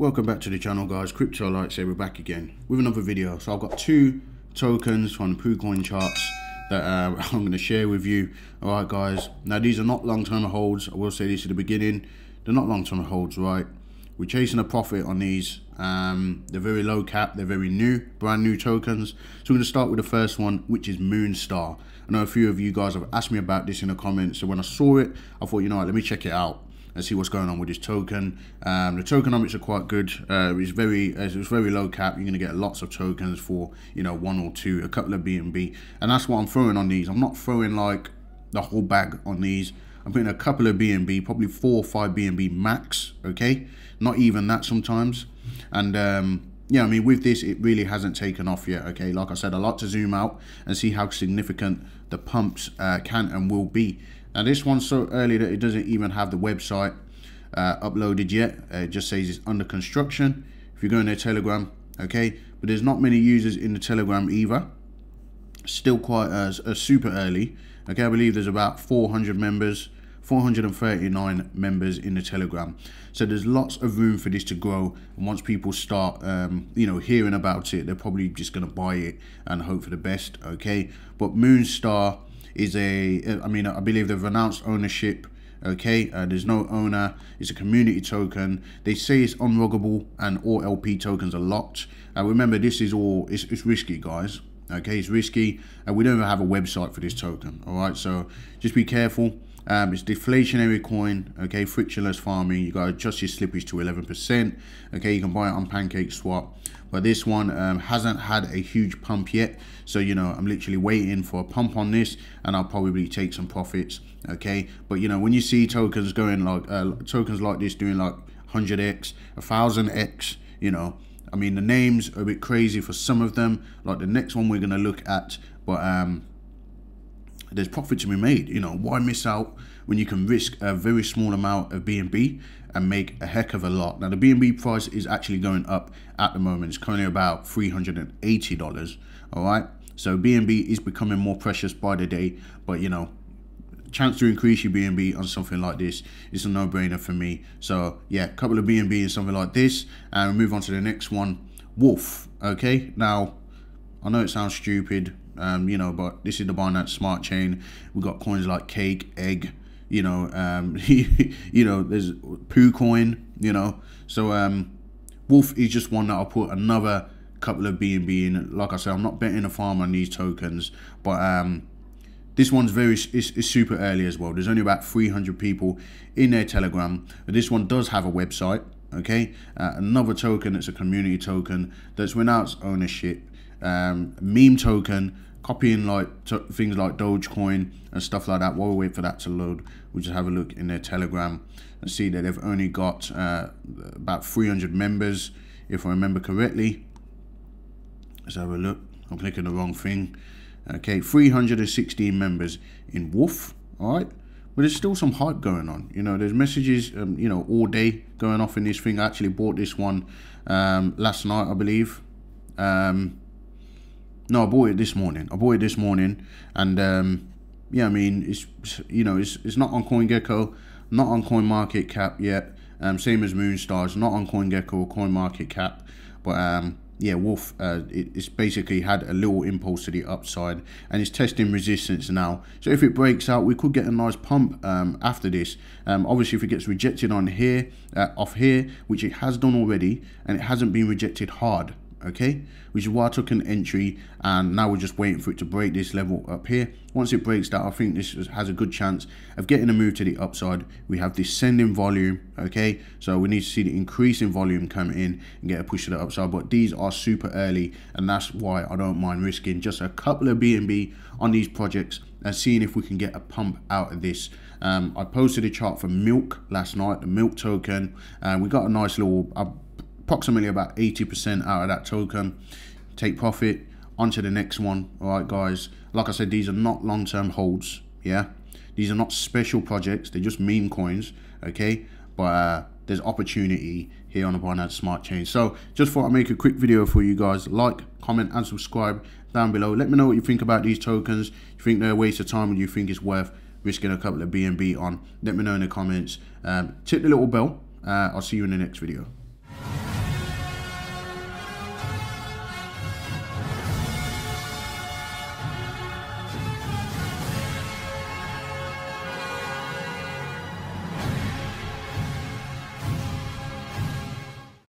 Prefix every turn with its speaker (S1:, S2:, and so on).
S1: Welcome back to the channel guys, Crypto Lightsaber back again with another video. So I've got two tokens from PooCoin charts that uh, I'm going to share with you. Alright guys, now these are not long-term holds, I will say this at the beginning. They're not long-term holds, right? We're chasing a profit on these. Um, they're very low cap, they're very new, brand new tokens. So we're going to start with the first one, which is Moonstar. I know a few of you guys have asked me about this in the comments, so when I saw it, I thought, you know what, let me check it out and see what's going on with this token. Um, the tokenomics are quite good. Uh, it's very it's very low cap. You're going to get lots of tokens for you know one or two, a couple of BNB, and that's what I'm throwing on these. I'm not throwing like the whole bag on these. I'm putting a couple of BNB, probably four or five BNB max. Okay, not even that sometimes, and. Um, yeah, I mean, with this, it really hasn't taken off yet, okay? Like I said, I like to zoom out and see how significant the pumps uh, can and will be. Now this one's so early that it doesn't even have the website uh, uploaded yet. Uh, it just says it's under construction. If you go in their Telegram, okay, but there's not many users in the Telegram either. Still quite as uh, super early. Okay, I believe there's about 400 members, 439 members in the Telegram. So there's lots of room for this to grow. And once people start, um, you know, hearing about it, they're probably just going to buy it and hope for the best. Okay, but Moonstar is a, I mean, I believe they've announced ownership. Okay, uh, there's no owner. It's a community token. They say it's unruggable and all LP tokens are locked. Uh, remember, this is all it's, it's risky, guys. Okay, it's risky, and we don't even have a website for this token. All right, so just be careful. Um, it's deflationary coin, okay, frictionless farming. You got to adjust your slippage to 11%. Okay, you can buy it on Pancake Swap. But this one um, hasn't had a huge pump yet. So, you know, I'm literally waiting for a pump on this and I'll probably take some profits. Okay, but you know, when you see tokens going like, uh, tokens like this doing like 100x, 1000x, you know, I mean, the names are a bit crazy for some of them. Like the next one we're going to look at, but um, there's profit to be made. You know, why miss out when you can risk a very small amount of BNB and make a heck of a lot? Now, the BNB price is actually going up at the moment. It's currently about $380. All right. So BNB is becoming more precious by the day, but you know, chance to increase your BNB on something like this is a no-brainer for me. So yeah, a couple of BNB and something like this, and move on to the next one, Woof. Okay, now I know it sounds stupid, um, you know, but this is the Binance Smart Chain. We've got coins like Cake, Egg, you know, um, you know, there's PooCoin, you know. So um, Woof is just one that I'll put another couple of BNB in. Like I said, I'm not betting a farm on these tokens, but um, this one's very it's, it's, super early as well. There's only about 300 people in their Telegram. This one does have a website. Okay, uh, another token It's a community token that's without ownership. Um, meme token copying like things like Dogecoin and stuff like that. While we wait for that to load, we'll just have a look in their Telegram and see that they've only got uh, about 300 members, if I remember correctly. Let's have a look. I'm clicking the wrong thing. Okay, 316 members in Woof. All right. But there's still some hype going on. You know, there's messages, um, you know, all day going off in this thing. I actually bought this one um, last night, I believe. Um, no, I bought it this morning. I bought it this morning, and um, yeah, I mean, it's you know, it's it's not on CoinGecko, not on Coin Market Cap yet. Um, same as Moonstar, it's not on CoinGecko or Coin Market Cap, but um, yeah, Woof, uh, it, it's basically had a little impulse to the upside and it's testing resistance now. So if it breaks out, we could get a nice pump um, after this. Um, obviously, if it gets rejected on here, uh, off here, which it has done already, and it hasn't been rejected hard, okay? Which is why I took an entry and now we're just waiting for it to break this level up here. Once it breaks that I think this has a good chance of getting a move to the upside. We have descending volume okay? So we need to see the increase in volume come in and get a push to the upside but these are super early and that's why I don't mind risking just a couple of BNB on these projects and seeing if we can get a pump out of this. Um, I posted a chart for milk last night the milk token. And we got a nice little uh, approximately about 80% out of that token. Take profit onto the next one. All right, guys. Like I said, these are not long-term holds. Yeah, these are not special projects. They're just meme coins. Okay, but uh, there's opportunity here on the Binance Smart Chain. So just thought I'd make a quick video for you guys. Like, comment, and subscribe down below. Let me know what you think about these tokens. You think they're a waste of time, or you think it's worth risking a couple of BNB on? Let me know in the comments. Um, tip the little bell. Uh, I'll see you in the next video.